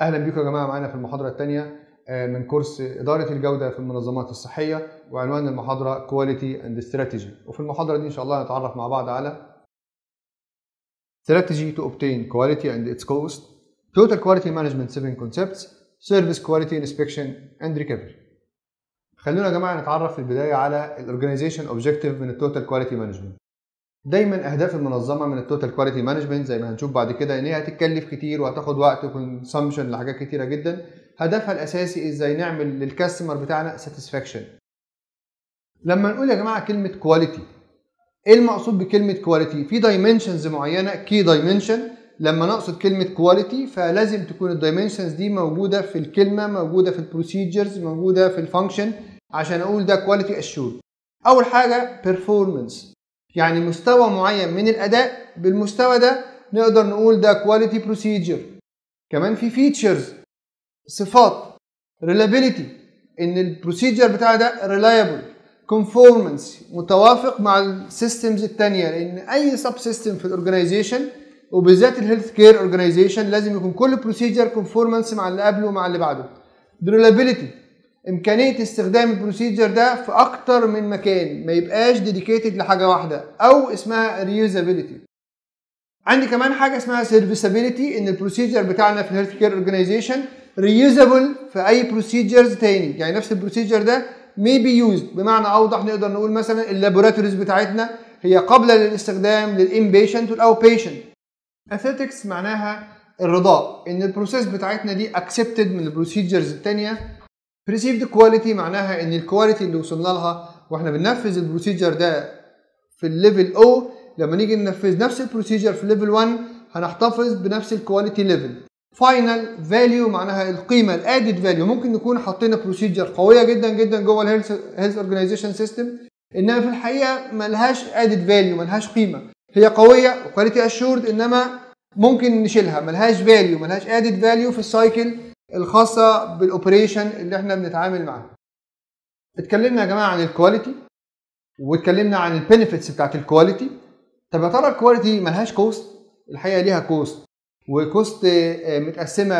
أهلا بيكم يا جماعة معانا في المحاضرة الثانية من كورس إدارة الجودة في المنظمات الصحية وعنوان المحاضرة Quality and Strategy وفي المحاضرة دي إن شاء الله نتعرف مع بعض على strategy to obtain quality and its cost total quality management 7 concepts service quality inspection and recovery. خلونا يا جماعة نتعرف في البداية على ال organization objective من ال total quality management دايما أهداف المنظمة من ال total quality management زي ما هنشوف بعد كده إن هي هتتكلف كتير وهتاخد وقت و consumption لحاجات كتيرة جدا. هدفها الأساسي إزاي نعمل لل customer بتاعنا satisfaction لما نقول يا جماعة كلمة quality إيه المقصود بكلمة quality في dimensions معينة key dimension لما نقصد كلمة quality فلازم تكون ال dimensions دي موجودة في الكلمة موجودة في ال procedures موجودة في ال function عشان أقول ده quality assured أول حاجة performance يعني مستوى معين من الأداء بالمستوى ده نقدر نقول ده quality procedure كمان في features صفات reliability إن ال procedure بتاع ده reliable conformance متوافق مع ال systems الثانية لأن أي subsystem في ال organization وبالذات ال healthcare organization لازم يكون كل procedure conformance مع اللي قبله ومع اللي بعده. reliability إمكانية استخدام ال procedure ده في أكتر من مكان ما يبقاش dedicated لحاجة واحدة أو اسمها reusability عندي كمان حاجة اسمها serviceability إن ال procedure بتاعنا في ال healthcare organization reusable في أي procedures تاني. يعني نفس ال procedure ده may be used. بمعنى أوضح نقدر نقول مثلا ال laboratories بتاعتنا هي قابلة للاستخدام لل inpatient وال outpatient aesthetics معناها الرضاء إن ال process بتاعتنا دي accepted من ال procedures الثانية perceived quality معناها إن ال quality اللي وصلنا لها وإحنا بننفذ ال procedure ده في ال level أو لما نيجي ننفذ نفس ال procedure في level 1 هنحتفظ بنفس ال quality level final value معناها القيمة ال added value ممكن نكون حطينا procedure قوية جدا جدا جوه ال health health organization system إنما في الحقيقة ملهاش added value ملهاش قيمة. هي قوية و quality assured إنما ممكن نشيلها. ملهاش value ملهاش added value في ال cycle الخاصة بال operation اللي إحنا بنتعامل معاه اتكلمنا يا جماعة عن ال quality واتكلمنا عن ال benefits بتاعت ال quality طب يا ترى ال quality ملهاش cost الحقيقة ليها cost و cost متقسمة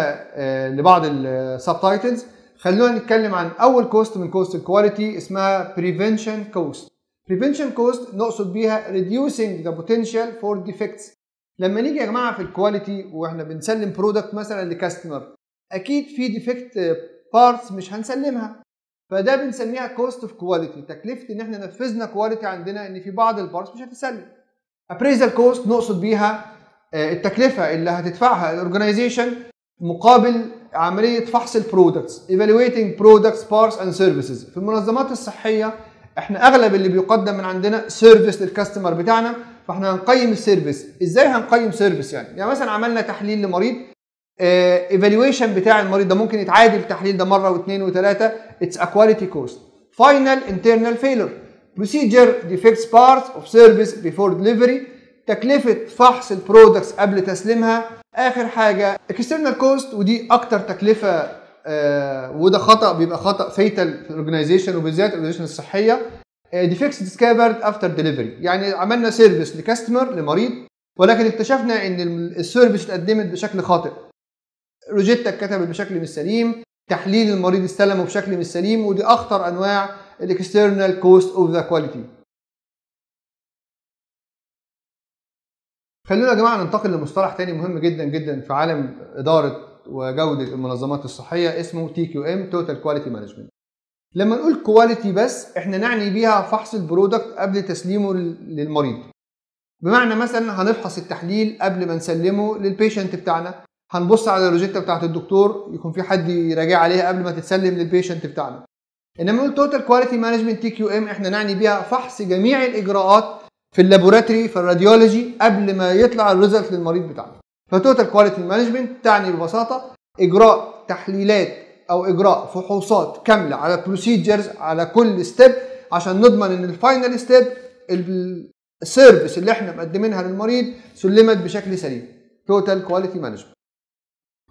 لبعض ال subtitles خلونا نتكلم عن أول cost من cost ال quality اسمها prevention cost prevention cost نقصد بيها reducing the potential for defects. لما نيجي يا جماعة في ال quality وإحنا بنسلم product مثلا ل customer أكيد في defect parts مش هنسلمها. فده بنسميها cost of quality تكلفة إن إحنا نفذنا quality عندنا إن في بعض ال parts مش هتتسلم. appraisal cost نقصد بيها التكلفة اللي هتدفعها ال organization مقابل عملية فحص ال products evaluating products parts and services. في المنظمات الصحية إحنا أغلب اللي بيقدم من عندنا service لل customer بتاعنا فإحنا هنقيم ال service إزاي هنقيم service يعني؟ يعني مثلا عملنا تحليل لمريض evaluation بتاع المريض ده ممكن يتعادل التحليل ده مرة واثنين وثلاثة. it's a quality cost final internal failure procedure defects part of service before delivery تكلفة فحص ال products قبل تسليمها. آخر حاجة external cost ودي أكتر تكلفة آه وده خطأ بيبقى خطأ fatal في ال organization وبالذات ال organization الصحية. defects discovered after delivery يعني عملنا service ل customer لمريض ولكن اكتشفنا إن ال service اتقدمت بشكل خاطئ. روشتة اتكتبت بشكل مش سليم تحليل المريض استلمه بشكل مش سليم ودي أخطر أنواع ال external cost of the quality خلونا يا جماعة ننتقل لمصطلح تاني مهم جدا جدا في عالم إدارة وجودة المنظمات الصحية اسمه TQM total quality management لما نقول quality بس إحنا نعني بيها فحص ال product قبل تسليمه للمريض. بمعنى مثلا هنفحص التحليل قبل ما نسلمه لل patient بتاعنا. هنبص على الروشتة بتاعت الدكتور يكون في حد يراجع عليها قبل ما تتسلم لل patient بتاعنا. إنما نقول total quality management TQM إحنا نعني بيها فحص جميع الإجراءات في ال laboratory في ال radiology قبل ما يطلع ال result للمريض بتاعنا. ف total quality management تعني ببساطة إجراء تحليلات أو إجراء فحوصات كاملة على procedures على كل step عشان نضمن إن ال final step ال service اللي إحنا مقدمينها للمريض سلمت بشكل سليم. total quality management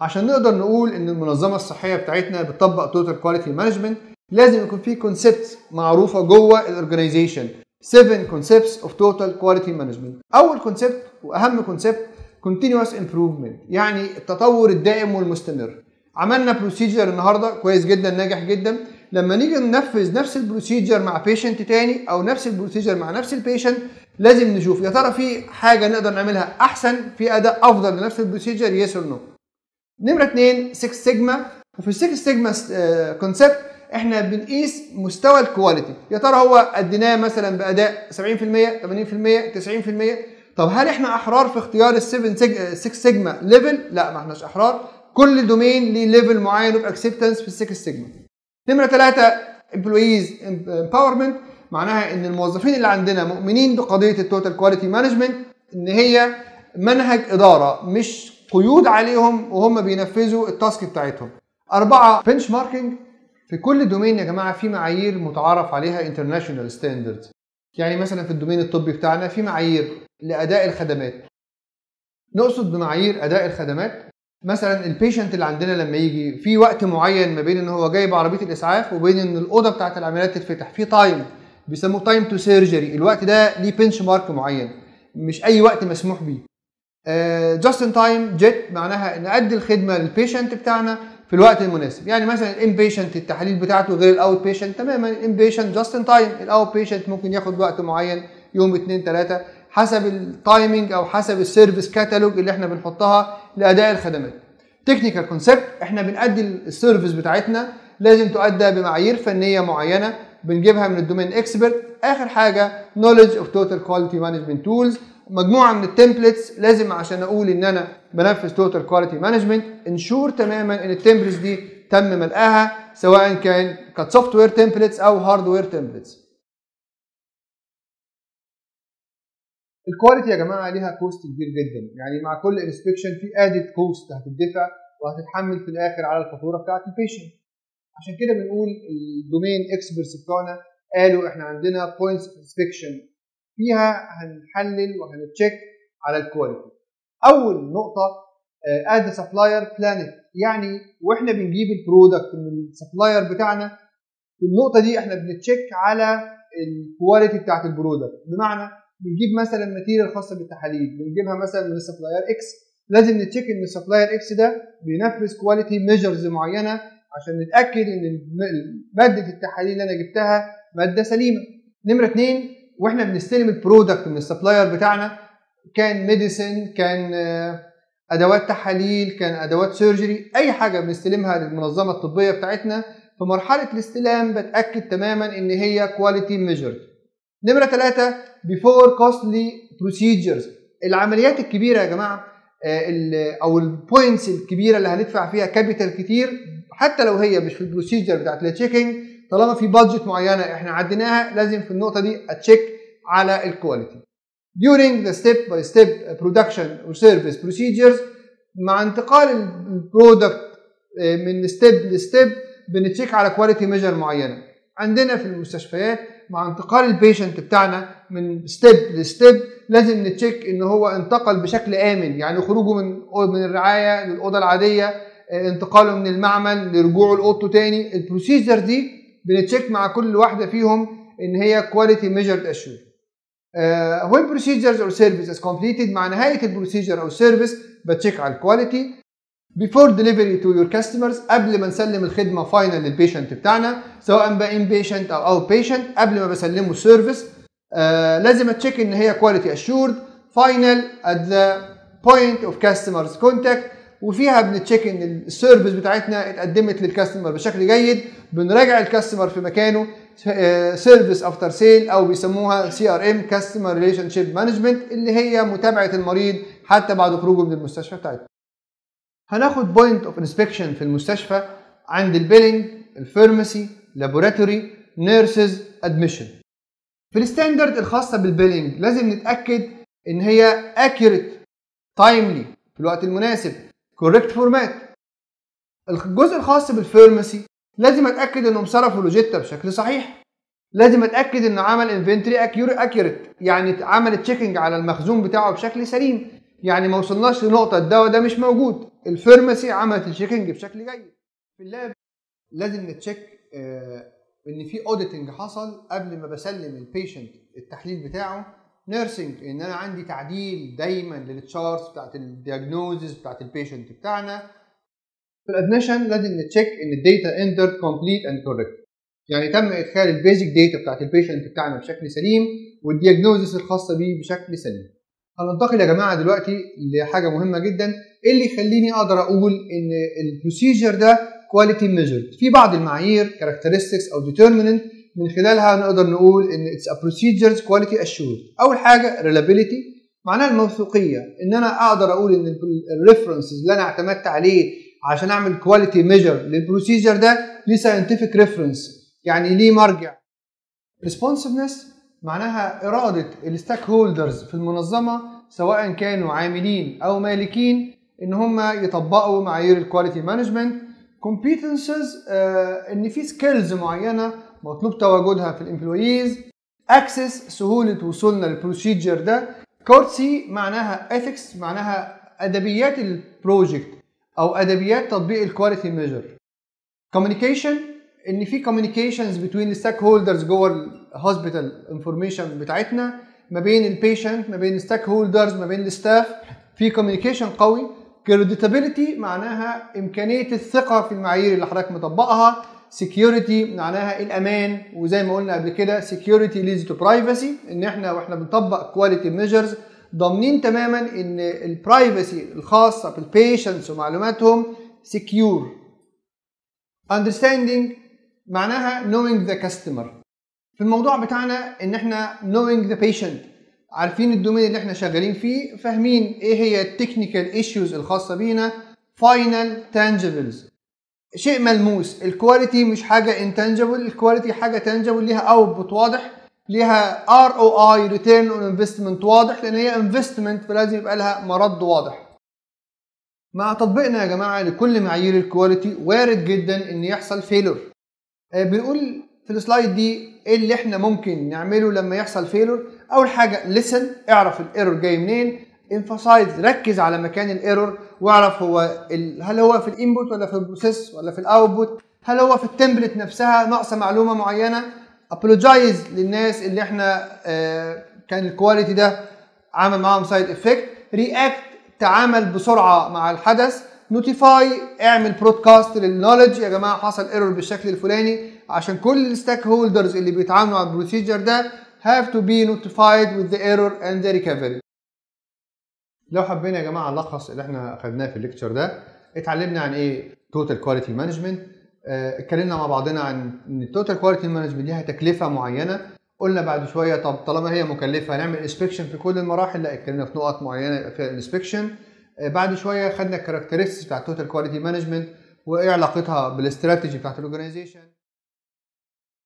عشان نقدر نقول إن المنظمة الصحية بتاعتنا بتطبق total quality management لازم يكون في concept معروفة جوه ال organization 7 concepts of total quality management. أول concept وأهم concept continuous improvement يعني التطور الدائم والمستمر. عملنا procedure النهارده كويس جدا ناجح جدا. لما نيجي ننفذ نفس ال procedure مع patient تاني أو نفس ال procedure مع نفس ال patient لازم نشوف يا ترى في حاجة نقدر نعملها أحسن في اداء أفضل لنفس ال procedure yes or no نمرة اثنين 6 سيجما وفي ال 6 sigma concept إحنا بنقيس مستوى ال quality يا ترى هو اديناه مثلا بأداء 70% 80% 90% طب هل إحنا أحرار في اختيار ال 7 6 sigma level لا ما إحناش أحرار. كل domain ليه level معين of acceptance في ال 6 سيجما نمرة ثلاثة employees empowerment معناها إن الموظفين اللي عندنا مؤمنين بقضية ال total quality management إن هي منهج إدارة مش قيود عليهم وهم بينفذوا ال task بتاعتهم. أربعة benchmarking في كل domain يا جماعة في معايير متعارف عليها international standards يعني مثلا في ال domain الطبي بتاعنا في معايير لأداء الخدمات. نقصد بمعايير أداء الخدمات. مثلا ال patient اللي عندنا لما يجي في وقت معين ما بين إن هو جايب عربية الإسعاف وبين إن الأوضة بتاعت العمليات تتفتح. في تايم بيسموه time to surgery الوقت ده ليه benchmark معين. مش أي وقت مسموح بيه. just in time جت معناها نأدي الخدمة لل patient بتاعنا في الوقت المناسب. يعني مثلا ال inpatient التحاليل بتاعته غير ال outpatient تماما ال inpatient just in time ال outpatient ممكن ياخد وقت معين يوم اثنين ثلاثة حسب ال timing أو حسب ال service catalog اللي إحنا بنحطها لأداء الخدمات. technical concept إحنا بنأدي ال service بتاعتنا لازم تؤدى بمعايير فنية معينة بنجيبها من ال domain expert آخر حاجة knowledge of total quality management tools مجموعة من ال templates لازم عشان أقول إن أنا بنفذ total quality management ensure تماما إن ال templates دي تم ملؤها سواء كان كانت software templates أو hardware templates ال quality يا جماعة ليها cost كبير جدا. يعني مع كل inspection في added cost هتدفع وهتتحمل في الآخر على الفاتورة بتاعت ال patient عشان كده بنقول ال domain experts بتوعنا قالوا إحنا عندنا points inspection فيها هنحلل وهن check على ال quality أول نقطة at supplier plant يعني وإحنا بنجيب ال product من ال supplier بتاعنا في النقطة دي إحنا بن check على ال quality بتاعت ال product بمعنى بنجيب مثلا material خاصه بالتحاليل بنجيبها مثلا من ال supplier X لازم ن check إن ال supplier X ده بينفذ quality measures معينة عشان نتأكد إن مادة التحاليل اللي أنا جبتها مادة سليمة. نمرة اثنين وإحنا بنستلم ال product من ال supplier بتاعنا كان medicine كان أدوات تحاليل كان أدوات surgery أي حاجة بنستلمها للمنظمة الطبية بتاعتنا في مرحلة الاستلام بتأكد تماما إن هي quality measured نمرة ثلاثة before costly procedures العمليات الكبيرة يا جماعة أو ال points الكبيرة اللي هندفع فيها capital كتير حتى لو هي مش في ال procedure بتاعت ال checking طالما في budget معينة إحنا عديناها لازم في النقطة دي ا check على ال quality during the step by step production or service procedures مع انتقال ال product من step ل step بن check على quality measure معينة. عندنا في المستشفيات مع انتقال ال patient بتاعنا من step ل step لازم ن check إن هو انتقل بشكل آمن يعني خروجه من من الرعاية للأوضة العادية انتقاله من المعمل لرجوعه لاوضته تاني. ال procedure دي بن check مع كل واحدة فيهم إن هي quality measured assure when procedures or service is completed مع نهايه ال procedure أو ال service ب check على ال quality before delivery to your customers قبل ما نسلم الخدمة final لل patient بتاعنا سواء بقى أو outpatient قبل ما بسلمه ال service آه لازم ا check إن هي quality assured final at the point of customers contact. وفيها بن check إن ال service بتاعتنا اتقدمت لل customer بشكل جيد بنراجع ال customer في مكانه. service after sale أو بيسموها CRM customer relationship management اللي هي متابعة المريض حتى بعد خروجه من المستشفى بتاعتنا هناخد point of inspection في المستشفى عند ال billing ال pharmacy laboratory nurses admission في ال standard الخاصة بال billing لازم نتأكد إن هي accurate timely في الوقت المناسب correct format الجزء الخاص بال pharmacy لازم أتأكد إنهم صرفوا الروشتة بشكل صحيح. لازم أتأكد إنه عمل inventory accurate يعني عمل checking على المخزون بتاعه بشكل سليم. يعني ما وصلناش لنقطة الدواء ده مش موجود. ال pharmacy عملت ال checking بشكل جيد. في ال lab لازم ن check آه إن في auditing حصل قبل ما بسلم ال patient التحليل بتاعه. nursing إن أنا عندي تعديل دايما لل charts بتاعت ال diagnosis بتاعت ال patient بتاعنا. في ال admission لازم ن check إن ال data enter complete and correct يعني تم إدخال ال basic data بتاعت ال patient بتاعنا بشكل سليم وال diagnosis الخاصة بيه بشكل سليم. هننتقل يا جماعة دلوقتي لحاجة مهمة جدا إيه اللي يخليني أقدر أقول إن ال procedure ده quality measured في بعض المعايير characteristics أو determinant من خلالها نقدر نقول إن it's a procedures quality assured أول حاجة reliability معناها الموثوقية. إن أنا أقدر أقول إن ال references اللي أنا اعتمدت عليه عشان أعمل quality measure لل procedure ده ليه scientific reference يعني ليه مرجع. responsiveness معناها إرادة ال stakeholders في المنظمة سواء كانوا عاملين أو مالكين إن هم يطبقوا معايير ال quality management competences إن في skills معينة مطلوب تواجدها في ال employees access سهولة وصولنا لل procedure ده. courtesy معناها ethics معناها أدبيات ال project أو أدبيات تطبيق ال quality measure communication إن في communications بين ال stakeholders جوه ال hospital information بتاعتنا ما بين ال patient ما بين ال stakeholders ما بين ال staff في communication قوي. credibility معناها إمكانية الثقة في المعايير اللي حضرتك مطبقها. security معناها الأمان وزي ما قلنا قبل كده security leads to privacy إن إحنا وإحنا بنطبق quality measures ضامنين تماما إن ال privacy الخاصة بال patients ومعلوماتهم secure understanding معناها knowing the customer. في الموضوع بتاعنا إن إحنا knowing the patient عارفين ال domain اللي إحنا شغالين فيه فاهمين إيه هي ال technical issues الخاصة بينا final tangibles شيء ملموس ال quality مش حاجة intangible ال quality حاجة tangible ليها output واضح. ليها ROI return on investment واضح لأن هي investment فلازم يبقى لها مردود واضح. مع تطبيقنا يا جماعة لكل معايير ال quality وارد جدا إن يحصل failure بنقول في ال slide دي إيه اللي إحنا ممكن نعمله لما يحصل failure أول حاجة listen اعرف ال error جاي منين emphasize ركز على مكان ال error واعرف هو ال... هل هو في ال input ولا في ال process ولا في ال output هل هو في ال template نفسها ناقصة معلومة معينة apologize للناس اللي إحنا آه كان ال quality ده عمل معاهم side effect react تعامل بسرعة مع الحدث. notify اعمل broadcast لل knowledge يا جماعة حصل error بالشكل الفلاني. عشان كل ال stakeholders اللي بيتعاملوا على ال procedure ده have to be notified with the error and the recovery. لو حبينا يا جماعة نلخص اللي إحنا أخدناه في ال lecture ده اتعلمنا عن إيه total quality management اتكلمنا مع بعضنا عن إن ال total quality management ليها تكلفة معينة. قلنا بعد شوية طب طالما هي مكلفة هنعمل inspection في كل المراحل. لا اتكلمنا في نقط معينة يبقى فيها inspection بعد شوية خدنا ال characteristics بتاع ال total quality management وإيه علاقتها بالاستراتيجي بتاعت ال organization